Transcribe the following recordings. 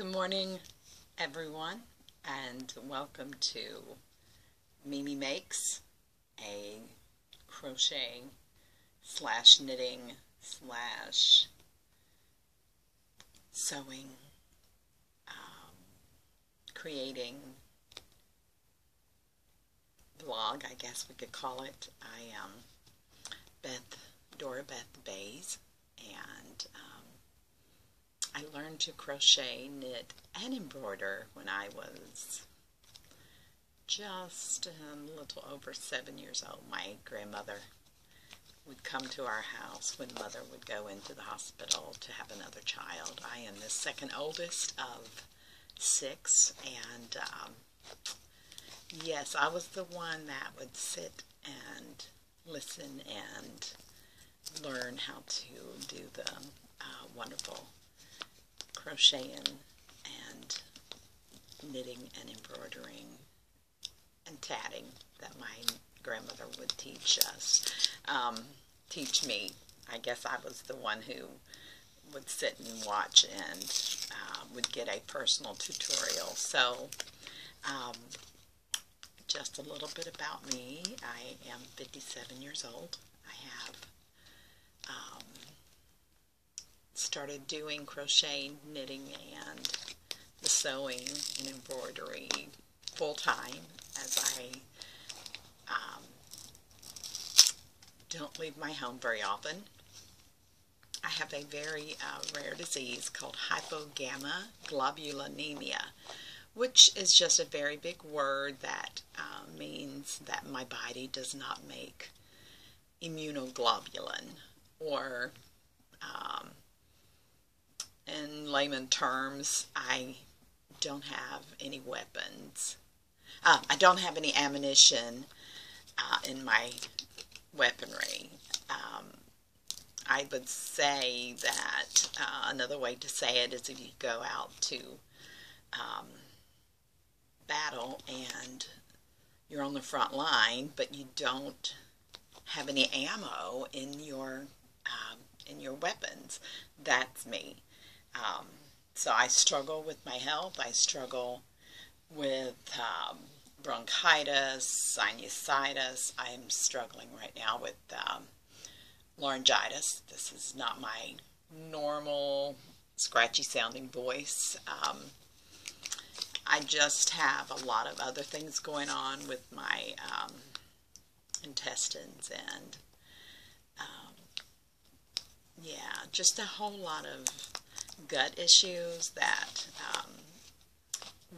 Good morning, everyone, and welcome to Mimi Makes, a crochet slash knitting slash sewing, um, creating blog, I guess we could call it. I am Beth, Dora Beth Bays, and um, I learned to crochet, knit, and embroider when I was just a little over seven years old. My grandmother would come to our house when mother would go into the hospital to have another child. I am the second oldest of six, and um, yes, I was the one that would sit and listen and learn how to do the uh, wonderful crocheting and knitting and embroidering and tatting that my grandmother would teach us, um, teach me. I guess I was the one who would sit and watch and uh, would get a personal tutorial. So, um, just a little bit about me. I am 57 years old. I have um, started doing crochet, knitting, and the sewing and embroidery full time as I um, don't leave my home very often. I have a very uh, rare disease called hypogammaglobulinemia, which is just a very big word that uh, means that my body does not make immunoglobulin or um, in layman terms, I don't have any weapons. Uh, I don't have any ammunition uh, in my weaponry. Um, I would say that uh, another way to say it is if you go out to um, battle and you're on the front line, but you don't have any ammo in your um, in your weapons. That's me. Um, so I struggle with my health. I struggle with um, bronchitis, sinusitis. I'm struggling right now with um, laryngitis. This is not my normal scratchy sounding voice. Um, I just have a lot of other things going on with my um, intestines and um, yeah, just a whole lot of gut issues that um,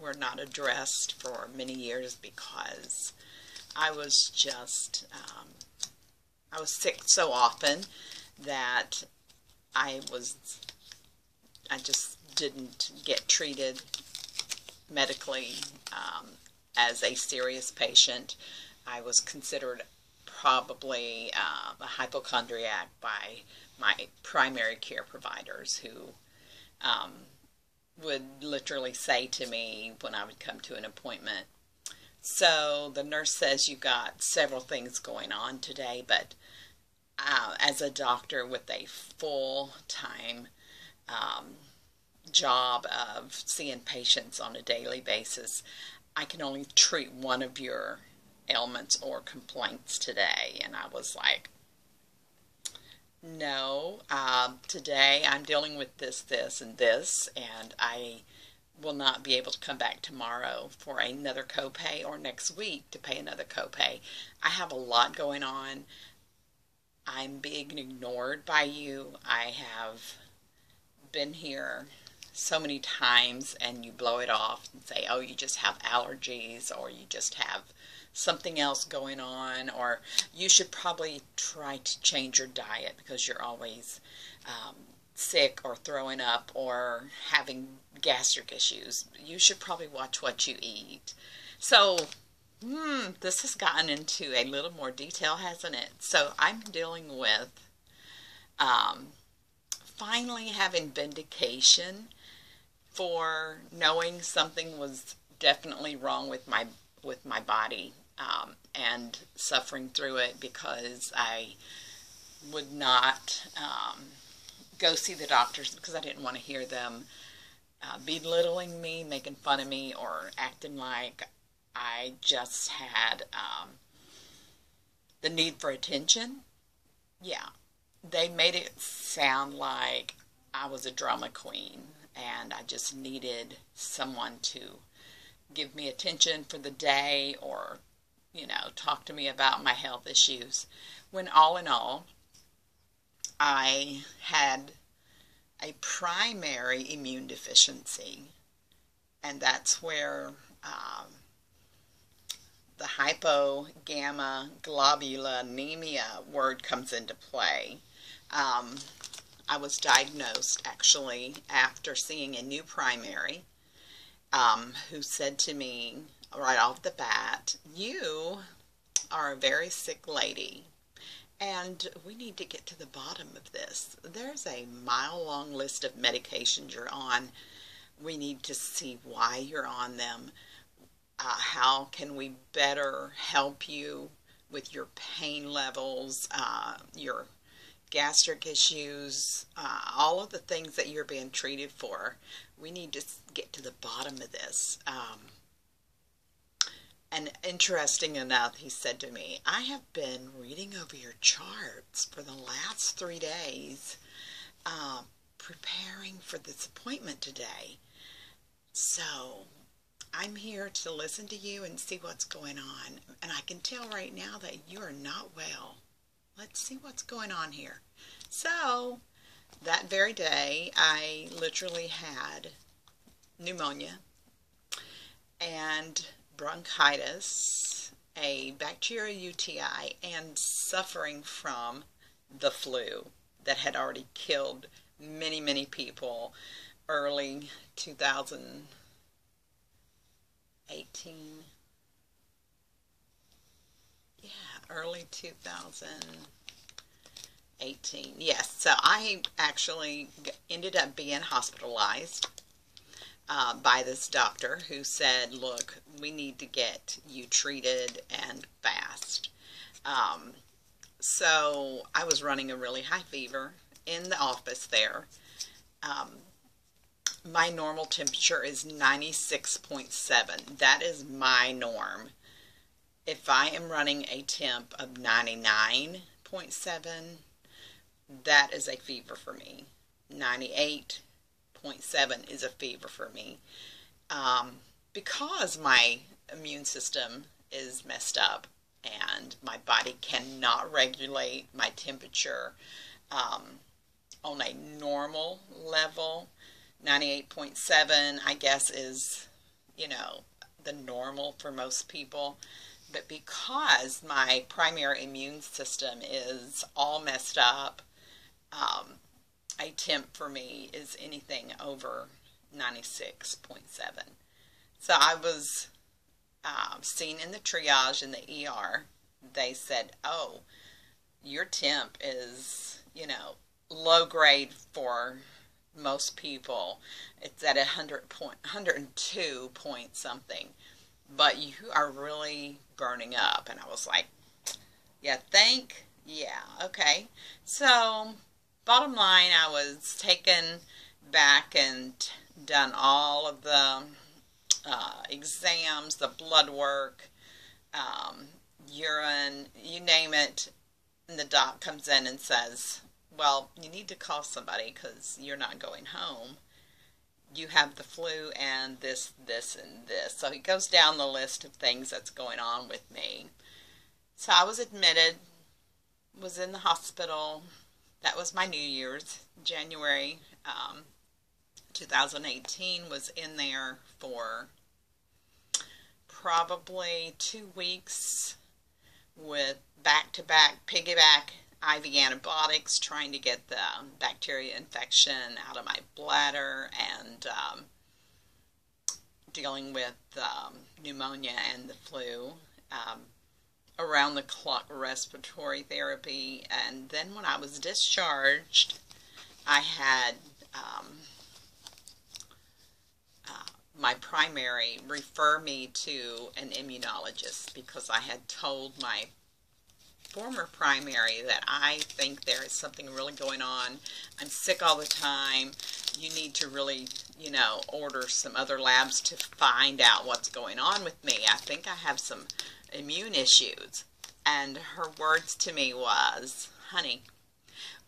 were not addressed for many years because I was just, um, I was sick so often that I was, I just didn't get treated medically um, as a serious patient. I was considered probably uh, a hypochondriac by my primary care providers who um, would literally say to me when I would come to an appointment, so the nurse says you got several things going on today, but uh, as a doctor with a full-time um, job of seeing patients on a daily basis, I can only treat one of your ailments or complaints today. And I was like, no, um, today I'm dealing with this, this, and this, and I will not be able to come back tomorrow for another copay or next week to pay another copay. I have a lot going on. I'm being ignored by you. I have been here so many times and you blow it off and say, oh, you just have allergies or you just have something else going on, or you should probably try to change your diet because you're always um, sick or throwing up or having gastric issues. You should probably watch what you eat. So, hmm, this has gotten into a little more detail, hasn't it? So, I'm dealing with um, finally having vindication for knowing something was definitely wrong with my with my body um, and suffering through it because I would not um, go see the doctors because I didn't want to hear them uh, belittling me, making fun of me, or acting like I just had um, the need for attention. Yeah, they made it sound like I was a drama queen and I just needed someone to give me attention for the day or, you know, talk to me about my health issues. When all in all, I had a primary immune deficiency, and that's where um, the hypogammaglobulinemia word comes into play. Um, I was diagnosed actually after seeing a new primary um, who said to me right off the bat, You are a very sick lady. And we need to get to the bottom of this. There's a mile long list of medications you're on. We need to see why you're on them. Uh, how can we better help you with your pain levels, uh, your gastric issues, uh, all of the things that you're being treated for. We need to get to the bottom of this. Um, and interesting enough, he said to me, I have been reading over your charts for the last three days, uh, preparing for this appointment today. So I'm here to listen to you and see what's going on. And I can tell right now that you are not well. Let's see what's going on here. So, that very day, I literally had pneumonia and bronchitis, a bacterial UTI, and suffering from the flu that had already killed many, many people early 2018. Yeah, early 2018. Yes, so I actually ended up being hospitalized uh, by this doctor who said, look, we need to get you treated and fast. Um, so I was running a really high fever in the office there. Um, my normal temperature is 96.7. That is my norm. If I am running a temp of 99.7, that is a fever for me. 98 0.7 is a fever for me um, because my immune system is messed up and my body cannot regulate my temperature um, on a normal level. 98.7, I guess, is, you know, the normal for most people. But because my primary immune system is all messed up, um, a temp for me is anything over 96.7. So I was um, seen in the triage in the ER. They said, oh, your temp is, you know, low grade for most people. It's at 100 point, 102 point something. But you are really burning up. And I was like, yeah, think? Yeah, okay. So bottom line, I was taken back and done all of the uh, exams, the blood work, um, urine, you name it. And the doc comes in and says, well, you need to call somebody because you're not going home. You have the flu and this, this, and this. So he goes down the list of things that's going on with me. So I was admitted, was in the hospital, that was my New Year's. January um, 2018 was in there for probably two weeks with back-to-back piggyback IV antibiotics trying to get the bacteria infection out of my bladder and um, dealing with um, pneumonia and the flu. Um, around the clock respiratory therapy. And then when I was discharged, I had um, uh, my primary refer me to an immunologist because I had told my former primary that I think there is something really going on. I'm sick all the time. You need to really, you know, order some other labs to find out what's going on with me. I think I have some immune issues. And her words to me was, honey,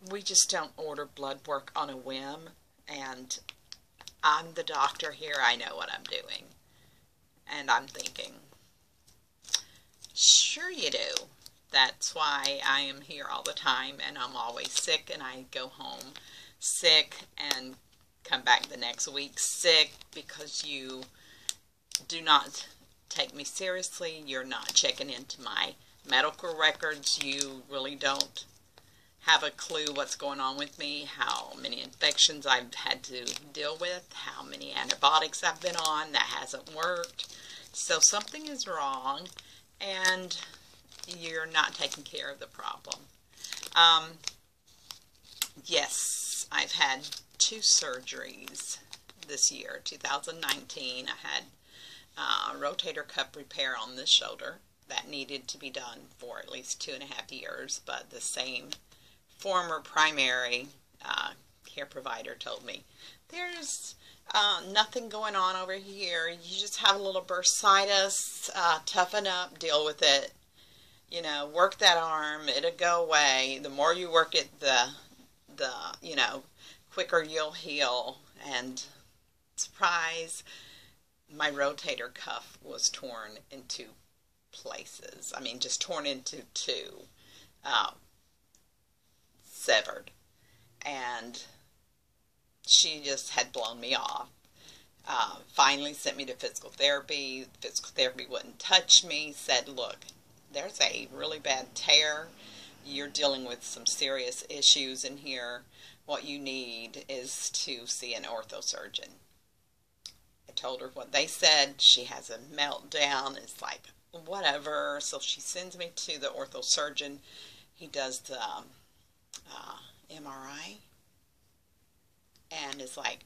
we just don't order blood work on a whim. And I'm the doctor here. I know what I'm doing. And I'm thinking, sure you do. That's why I am here all the time and I'm always sick and I go home sick and come back the next week sick because you do not take me seriously. You're not checking into my medical records. You really don't have a clue what's going on with me, how many infections I've had to deal with, how many antibiotics I've been on that hasn't worked. So something is wrong and you're not taking care of the problem. Um, yes, I've had two surgeries this year, 2019. I had uh, rotator cuff repair on this shoulder that needed to be done for at least two and a half years, but the same former primary uh, care provider told me, there's uh, nothing going on over here. You just have a little bursitis. Uh, toughen up, deal with it. You know, work that arm. It'll go away. The more you work it, the the you know quicker you'll heal. And surprise, my rotator cuff was torn into places. I mean, just torn into two, uh, severed, and she just had blown me off. Uh, finally sent me to physical therapy. Physical therapy wouldn't touch me. Said, look, there's a really bad tear. You're dealing with some serious issues in here. What you need is to see an orthosurgeon. Told her what they said. She has a meltdown. It's like, whatever. So she sends me to the orthosurgeon. He does the um, uh, MRI and it's like,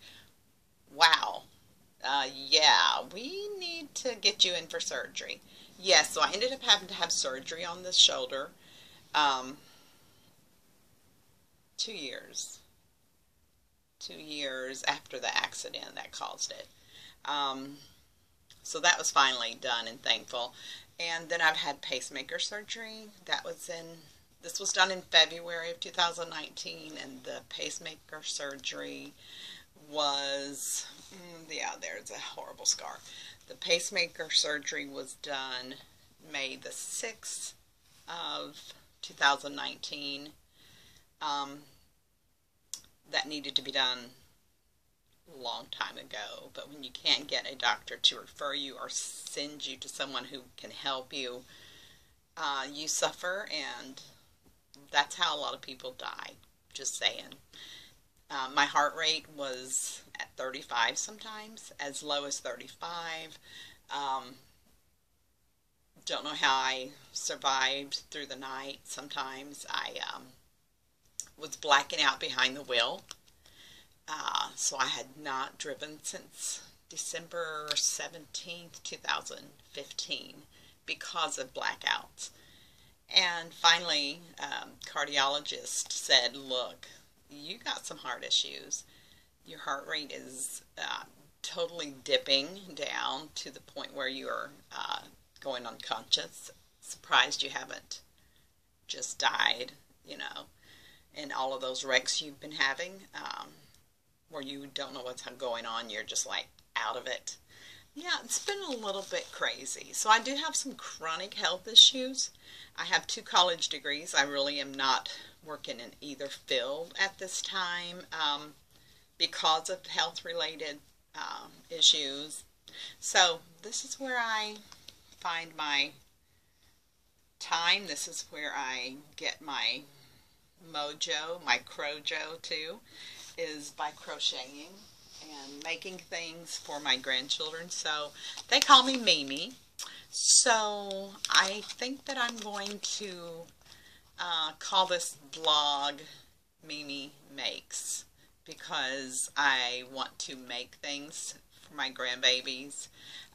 wow, uh, yeah, we need to get you in for surgery. Yes, so I ended up having to have surgery on the shoulder. Um, two years. Two years after the accident that caused it. Um, so that was finally done and thankful. And then I've had pacemaker surgery. That was in this was done in February of 2019, and the pacemaker surgery was, mm, yeah, there's a horrible scar. The pacemaker surgery was done May the 6th of 2019. Um, that needed to be done long time ago, but when you can't get a doctor to refer you or send you to someone who can help you, uh, you suffer and that's how a lot of people die. Just saying. Uh, my heart rate was at 35 sometimes, as low as 35. Um, don't know how I survived through the night. Sometimes I um, was blacking out behind the wheel. Uh, so I had not driven since December 17th, 2015 because of blackouts. And finally, um, cardiologist said, look, you got some heart issues. Your heart rate is uh, totally dipping down to the point where you're uh, going unconscious. Surprised you haven't just died, you know, in all of those wrecks you've been having, um, where you don't know what's going on. You're just like out of it. Yeah, it's been a little bit crazy. So I do have some chronic health issues. I have two college degrees. I really am not working in either field at this time um, because of health-related um, issues. So this is where I find my time. This is where I get my mojo, my crojo too, is by crocheting and making things for my grandchildren. So they call me Mimi. So I think that I'm going to uh, call this blog Mimi Makes because I want to make things for my grandbabies.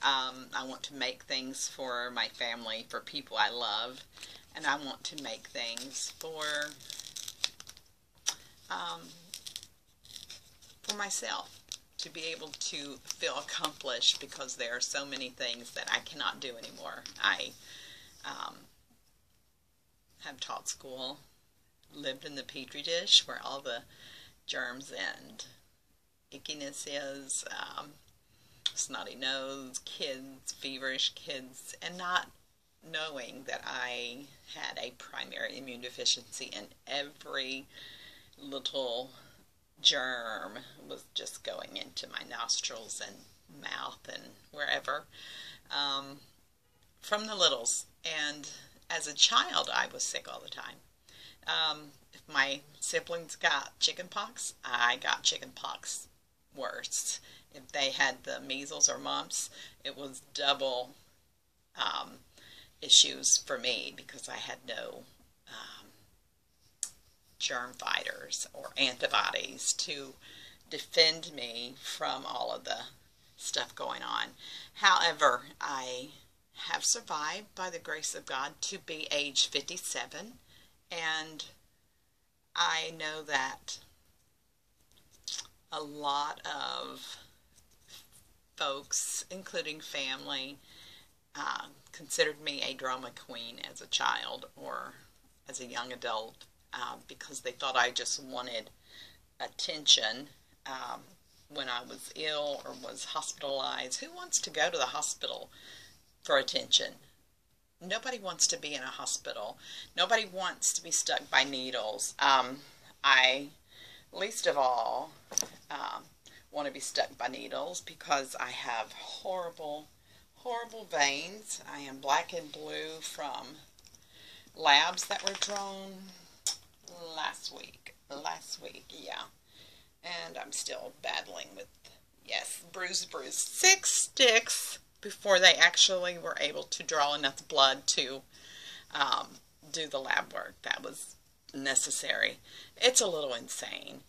Um, I want to make things for my family, for people I love. and I want to make things for um, for myself to be able to feel accomplished because there are so many things that I cannot do anymore. I um, have taught school, lived in the petri dish where all the germs and ickiness is, um, snotty nose, kids, feverish kids, and not knowing that I had a primary immune deficiency in every little germ was just going into my nostrils and mouth and wherever um, from the littles. And as a child, I was sick all the time. Um, if my siblings got chicken pox, I got chicken pox worse. If they had the measles or mumps, it was double um, issues for me because I had no germ fighters or antibodies to defend me from all of the stuff going on. However, I have survived by the grace of God to be age 57 and I know that a lot of folks, including family, uh, considered me a drama queen as a child or as a young adult uh, because they thought I just wanted attention um, when I was ill or was hospitalized. Who wants to go to the hospital for attention? Nobody wants to be in a hospital. Nobody wants to be stuck by needles. Um, I, least of all, um, want to be stuck by needles because I have horrible, horrible veins. I am black and blue from labs that were drawn last week. Last week, yeah. And I'm still battling with, yes, bruise, bruise. Six sticks before they actually were able to draw enough blood to um, do the lab work. That was necessary. It's a little insane.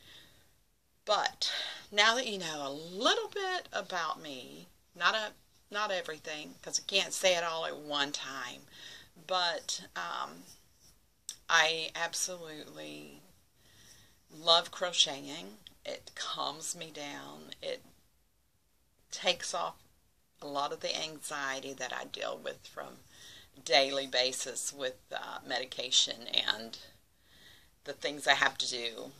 But now that you know a little bit about me, not a not everything, because I can't say it all at one time, but um, I absolutely love crocheting. It calms me down. It takes off a lot of the anxiety that I deal with from daily basis with uh, medication and the things I have to do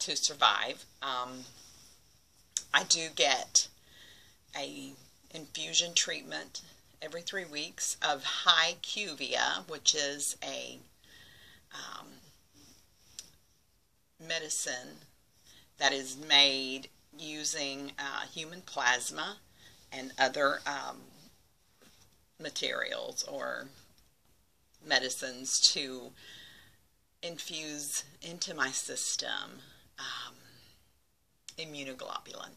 to survive. Um, I do get a infusion treatment every three weeks of HyQvia, which is a um, medicine that is made using uh, human plasma and other um, materials or medicines to infuse into my system um, immunoglobulin.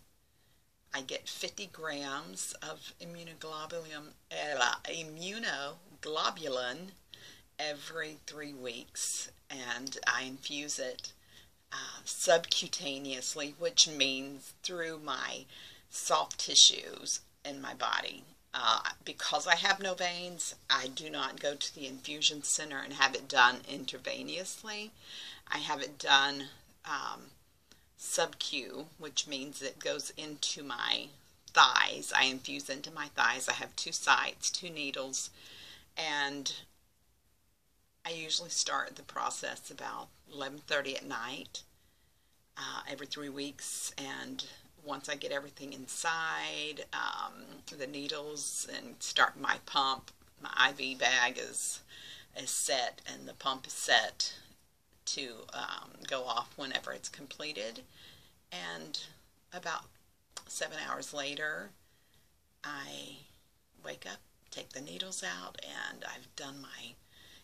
I get 50 grams of immunoglobulin, uh, immunoglobulin every three weeks, and I infuse it subcutaneously, which means through my soft tissues in my body. Uh, because I have no veins, I do not go to the infusion center and have it done intravenously. I have it done um, sub-Q, which means it goes into my thighs. I infuse into my thighs. I have two sites, two needles, and I usually start the process about 11.30 at night uh, every three weeks, and once I get everything inside, um, the needles, and start my pump, my IV bag is, is set, and the pump is set to um, go off whenever it's completed. And about seven hours later, I wake up, take the needles out, and I've done my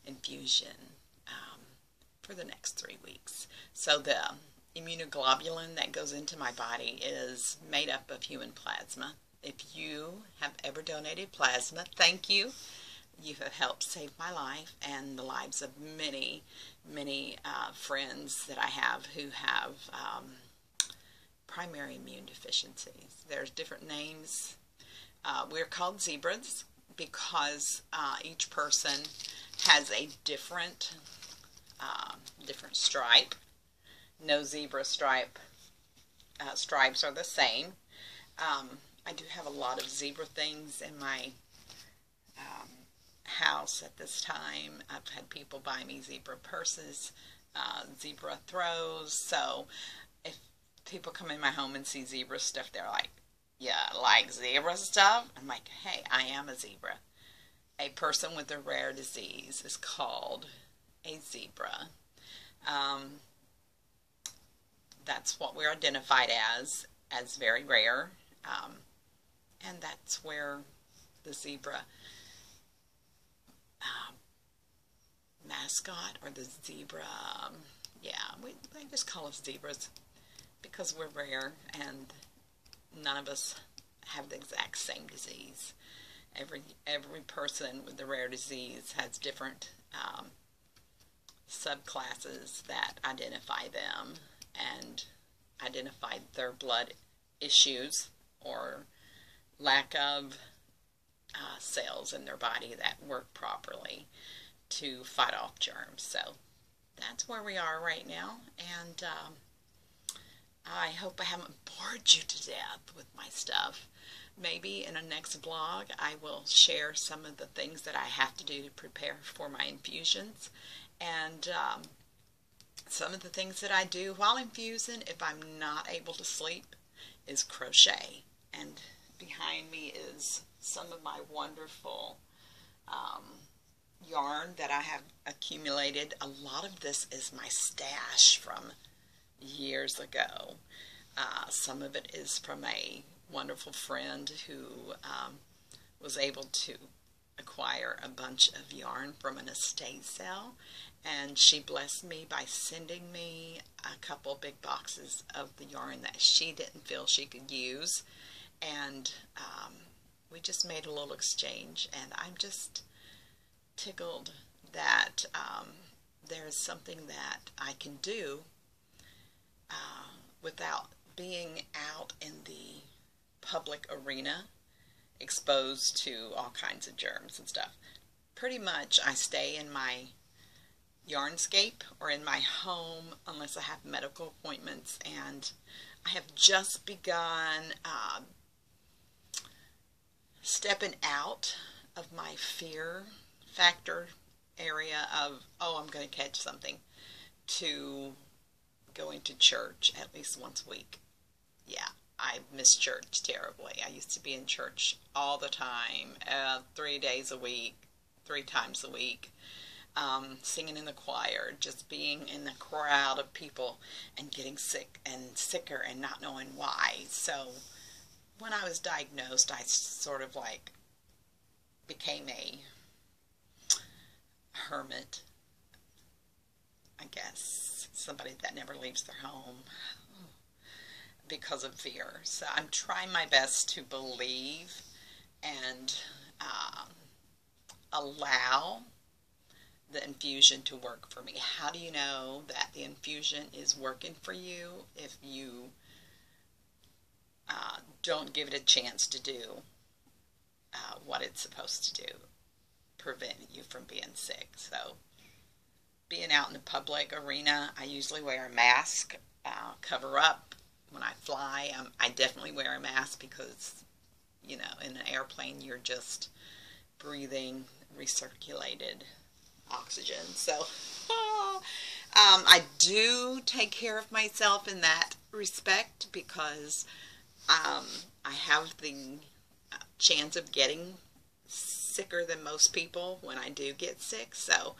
infusion um, for the next three weeks. So the immunoglobulin that goes into my body is made up of human plasma. If you have ever donated plasma, thank you. You have helped save my life and the lives of many, many uh, friends that I have who have um, primary immune deficiencies. There's different names. Uh, we're called zebras because uh, each person has a different uh, different stripe. No zebra stripe uh, stripes are the same. Um, I do have a lot of zebra things in my um, house at this time. I've had people buy me zebra purses, uh, zebra throws. So if people come in my home and see zebra stuff, they're like, yeah, like zebra stuff? I'm like, hey, I am a zebra. A person with a rare disease is called a zebra. Um, that's what we're identified as, as very rare. Um, and that's where the zebra um, mascot or the zebra, um, yeah, we, they just call us zebras because we're rare and none of us have the exact same disease. Every every person with the rare disease has different um, subclasses that identify them and identify their blood issues or lack of uh, cells in their body that work properly to fight off germs. So that's where we are right now. And um, I hope I haven't bored you to death with my stuff. Maybe in a next blog I will share some of the things that I have to do to prepare for my infusions. And um, some of the things that I do while infusing, if I'm not able to sleep, is crochet. And behind me is some of my wonderful um, yarn that I have accumulated. A lot of this is my stash from years ago. Uh, some of it is from a wonderful friend who um, was able to acquire a bunch of yarn from an estate sale. And she blessed me by sending me a couple big boxes of the yarn that she didn't feel she could use. And um, we just made a little exchange. And I'm just tickled that um, there's something that I can do uh, without being out in the public arena exposed to all kinds of germs and stuff. Pretty much I stay in my Yarnscape or in my home unless I have medical appointments and I have just begun uh, stepping out of my fear factor area of, oh, I'm going to catch something, to going to church at least once a week. Yeah, I miss church terribly. I used to be in church all the time, uh, three days a week, three times a week um, singing in the choir, just being in the crowd of people and getting sick and sicker and not knowing why. So when I was diagnosed, I sort of like became a hermit, I guess, somebody that never leaves their home because of fear. So I'm trying my best to believe and um, allow the infusion to work for me. How do you know that the infusion is working for you if you uh, don't give it a chance to do uh, what it's supposed to do, prevent you from being sick. So being out in the public arena, I usually wear a mask, uh, cover up. When I fly, um, I definitely wear a mask because, you know, in an airplane, you're just breathing recirculated oxygen. So um, I do take care of myself in that respect because um, I have the chance of getting sicker than most people when I do get sick. So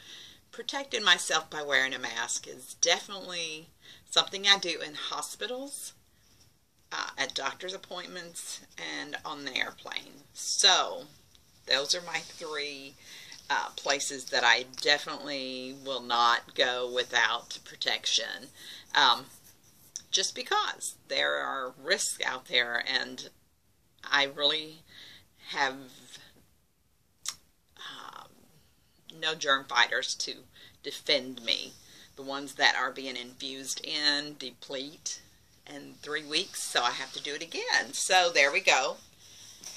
protecting myself by wearing a mask is definitely something I do in hospitals, uh, at doctor's appointments, and on the airplane. So those are my three uh, places that I definitely will not go without protection. Um, just because there are risks out there and I really have um, no germ fighters to defend me. The ones that are being infused in deplete in three weeks, so I have to do it again. So there we go.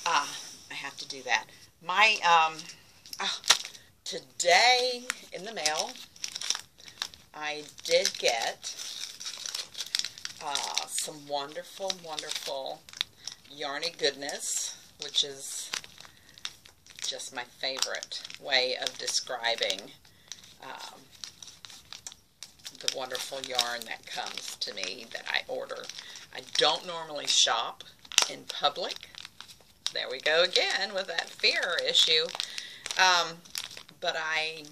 Uh, I have to do that. My, um, oh, today in the mail, I did get uh, some wonderful, wonderful yarny goodness, which is just my favorite way of describing um, the wonderful yarn that comes to me that I order. I don't normally shop in public. There we go again with that fear issue. Um, but I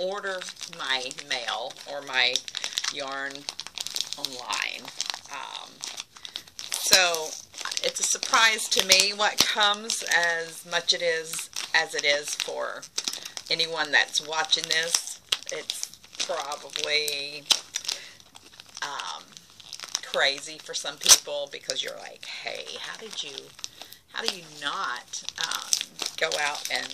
order my mail or my yarn online. Um, so it's a surprise to me what comes as much it is as it is for anyone that's watching this. It's probably um, crazy for some people because you're like, hey, how did you, how do you not um, go out and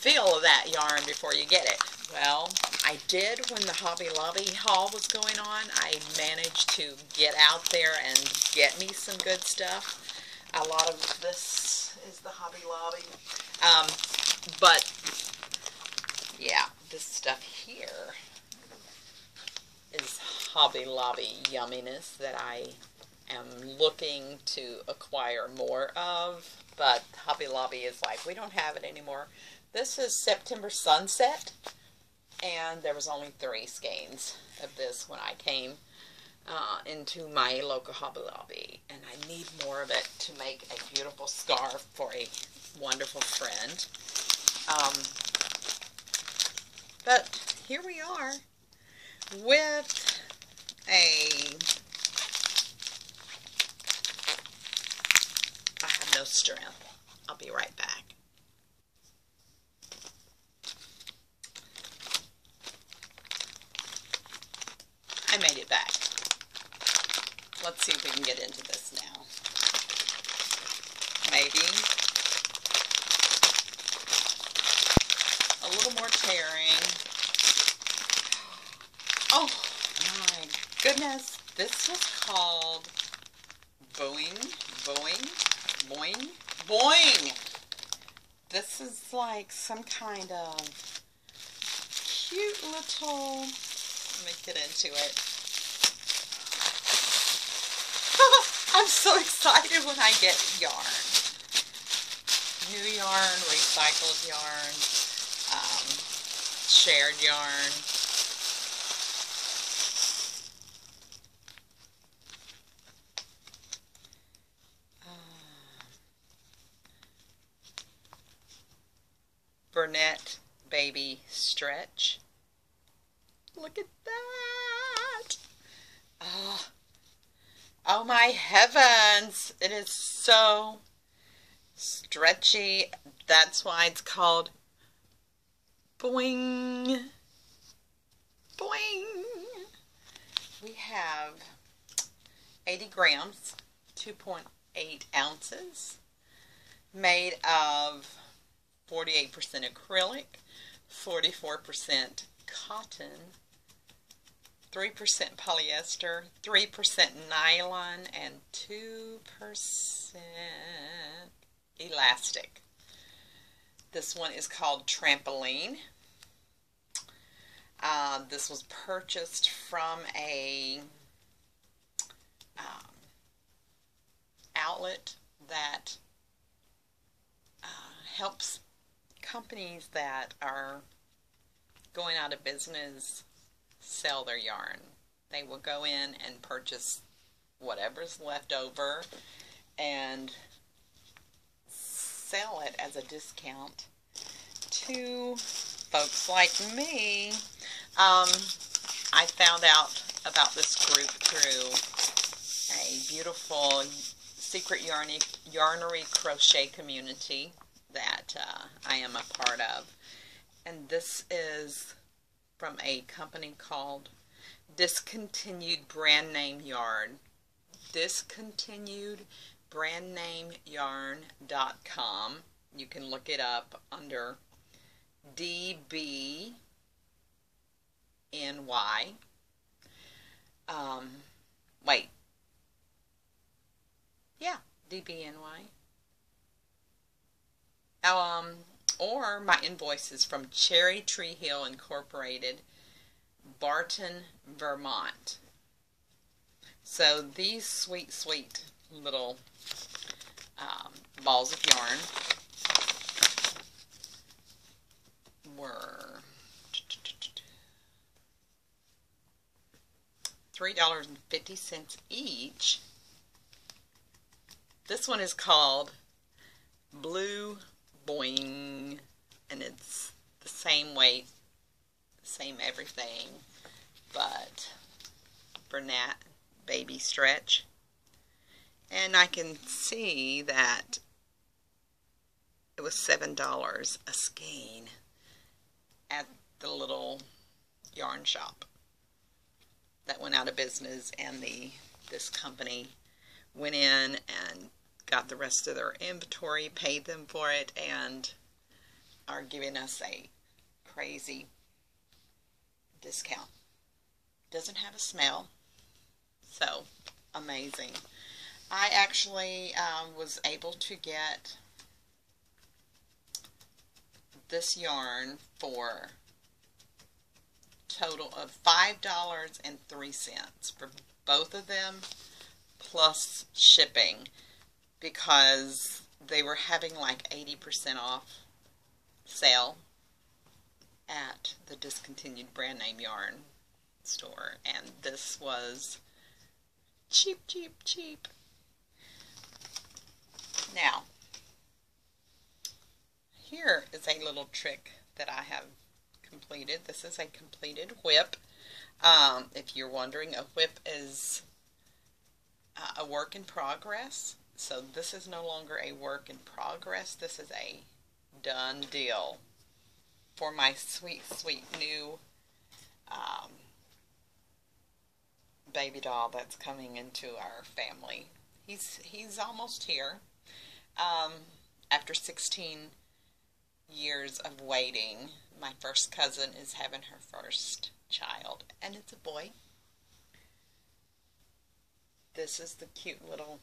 feel that yarn before you get it? Well, I did when the Hobby Lobby haul was going on. I managed to get out there and get me some good stuff. A lot of this is the Hobby Lobby. Um, but, yeah, this stuff here is Hobby Lobby yumminess that I am looking to acquire more of. But Hobby Lobby is like, we don't have it anymore. This is September Sunset and there was only three skeins of this when I came uh, into my local Hobby Lobby, and I need more of it to make a beautiful scarf for a wonderful friend. Um, but here we are with a I have no strength. I'll be right back. I made it back. Let's see if we can get into this now. Maybe. A little more tearing. Oh my goodness. This was called Boing, Boing, Boing, Boing. This is like some kind of cute little let me get into it. I'm so excited when I get yarn. New yarn, recycled yarn, um, shared yarn. Uh, Bernat Baby Stretch. Look at that. Oh, oh my heavens. It is so stretchy. That's why it's called Boing. Boing. We have 80 grams, 2.8 ounces, made of 48% acrylic, 44% cotton, 3% polyester, 3% nylon, and 2% elastic. This one is called Trampoline. Uh, this was purchased from a um, outlet that uh, helps companies that are going out of business sell their yarn. They will go in and purchase whatever's left over and sell it as a discount to folks like me. Um, I found out about this group through a beautiful secret yarny, yarnery crochet community that uh, I am a part of. And this is from a company called Discontinued Brand Name Yarn. Discontinued Brand Name Yarn.com. You can look it up under DBNY. Um, wait. Yeah, DBNY. Um, or my invoices from Cherry Tree Hill Incorporated, Barton, Vermont. So these sweet, sweet little um, balls of yarn were $3.50 each. This one is called Blue Boing, and it's the same weight, same everything, but Bernat Baby Stretch. And I can see that it was $7 a skein at the little yarn shop that went out of business and the this company went in and got the rest of their inventory, paid them for it, and are giving us a crazy discount. Doesn't have a smell, so amazing. I actually um, was able to get this yarn for total of $5.03 for both of them plus shipping because they were having like 80% off sale at the discontinued brand name yarn store and this was cheap cheap cheap now here is a little trick that I have completed. This is a completed whip. Um, if you're wondering, a whip is uh, a work in progress. So this is no longer a work in progress. This is a done deal for my sweet, sweet new um, baby doll that's coming into our family. He's he's almost here. Um, after 16 years of waiting, my first cousin is having her first child, and it's a boy. This is the cute little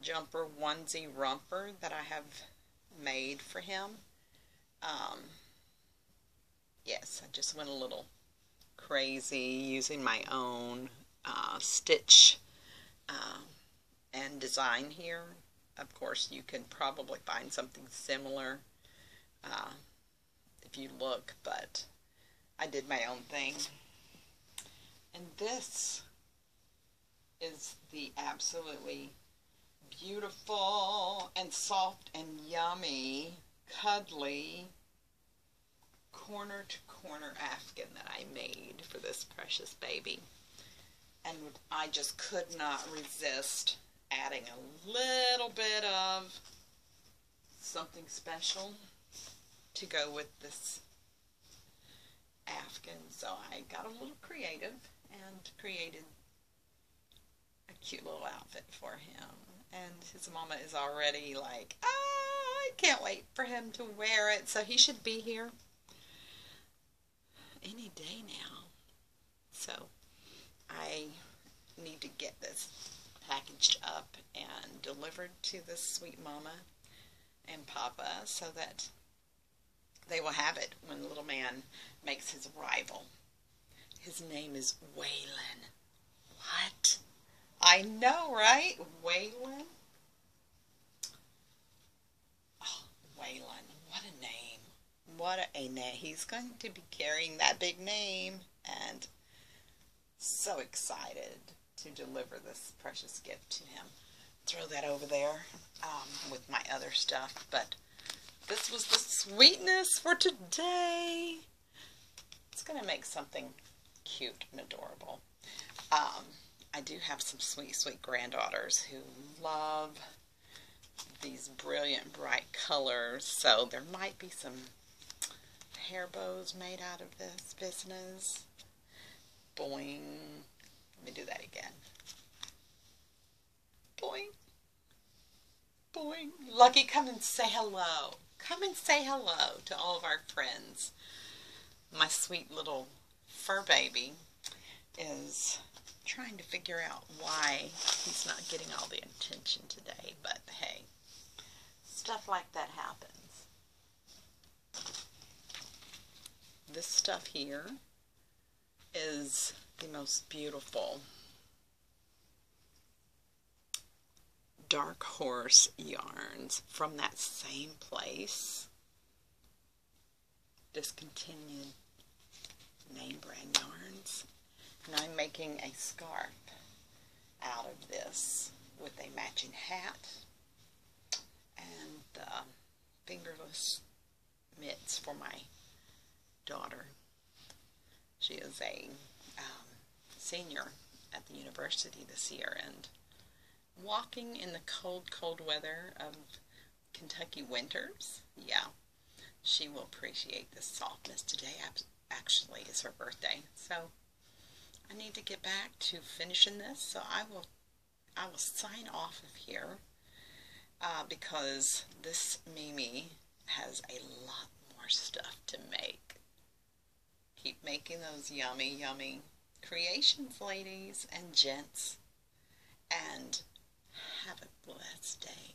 jumper onesie romper that I have made for him. Um, yes, I just went a little crazy using my own uh, stitch uh, and design here. Of course, you can probably find something similar uh, if you look, but I did my own thing. And this is the absolutely beautiful and soft and yummy, cuddly corner to corner afghan that I made for this precious baby. And I just could not resist adding a little bit of something special to go with this Afghan. So I got a little creative and created a cute little outfit for him. And his mama is already like, ah, I can't wait for him to wear it. So he should be here any day now. So I need to get this packaged up and delivered to this sweet mama and papa so that they will have it when the little man makes his arrival. His name is Waylon. What? I know, right? Waylon? Oh, Waylon. What a name. What a name. He's going to be carrying that big name and so excited to deliver this precious gift to him. Throw that over there um, with my other stuff, but this was the sweetness for today. It's going to make something cute and adorable. Um, I do have some sweet, sweet granddaughters who love these brilliant, bright colors, so there might be some hair bows made out of this business. Boing. Let me do that again. Boing. Boing. Lucky, come and say hello. Come and say hello to all of our friends. My sweet little fur baby is trying to figure out why he's not getting all the attention today, but hey, stuff like that happens. This stuff here is the most beautiful dark horse yarns from that same place. Discontinued name brand yarns. And I'm making a scarf out of this with a matching hat and uh, fingerless mitts for my daughter. She is a um, senior at the university this year and walking in the cold, cold weather of Kentucky winters, yeah, she will appreciate this softness. Today actually is her birthday, so I need to get back to finishing this, so I will I will sign off of here uh, because this Mimi has a lot more stuff to make. Keep making those yummy, yummy creations, ladies and gents. And have a blessed day.